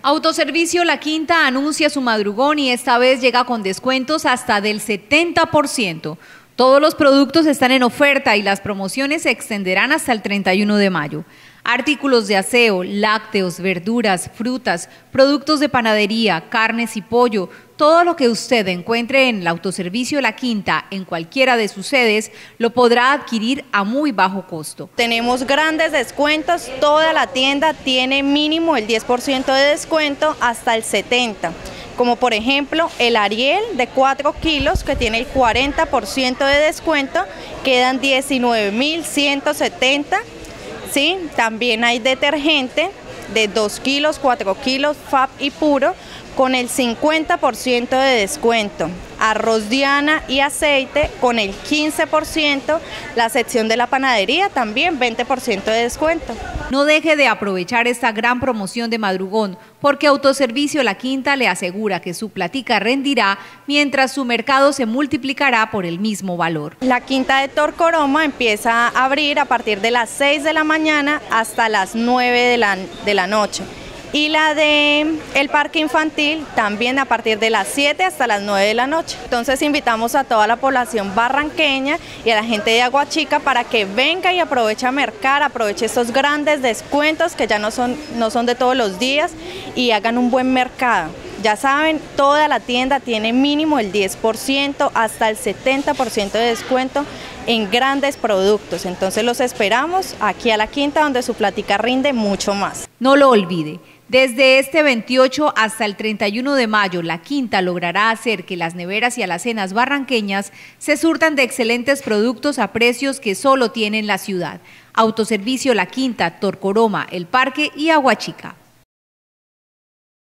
Autoservicio La Quinta anuncia su madrugón y esta vez llega con descuentos hasta del 70%. Todos los productos están en oferta y las promociones se extenderán hasta el 31 de mayo. Artículos de aseo, lácteos, verduras, frutas, productos de panadería, carnes y pollo, todo lo que usted encuentre en el autoservicio La Quinta en cualquiera de sus sedes lo podrá adquirir a muy bajo costo. Tenemos grandes descuentos, toda la tienda tiene mínimo el 10% de descuento hasta el 70% como por ejemplo el Ariel de 4 kilos que tiene el 40% de descuento, quedan 19.170 ¿sí? También hay detergente de 2 kilos, 4 kilos, FAB y puro, con el 50% de descuento. Arroz Diana y aceite con el 15%. La sección de la panadería también 20% de descuento. No deje de aprovechar esta gran promoción de madrugón, porque Autoservicio La Quinta le asegura que su platica rendirá mientras su mercado se multiplicará por el mismo valor. La Quinta de Torcoroma empieza a abrir a partir de las 6 de la mañana hasta las 9 de la, de la noche y la de el parque infantil también a partir de las 7 hasta las 9 de la noche. Entonces invitamos a toda la población barranqueña y a la gente de Aguachica para que venga y aproveche a mercar, aproveche estos grandes descuentos que ya no son, no son de todos los días y hagan un buen mercado. Ya saben, toda la tienda tiene mínimo el 10% hasta el 70% de descuento en grandes productos. Entonces los esperamos aquí a la quinta donde su plática rinde mucho más. No lo olvide. Desde este 28 hasta el 31 de mayo, la Quinta logrará hacer que las neveras y alacenas barranqueñas se surtan de excelentes productos a precios que solo tienen la ciudad. Autoservicio La Quinta, Torcoroma, El Parque y Aguachica.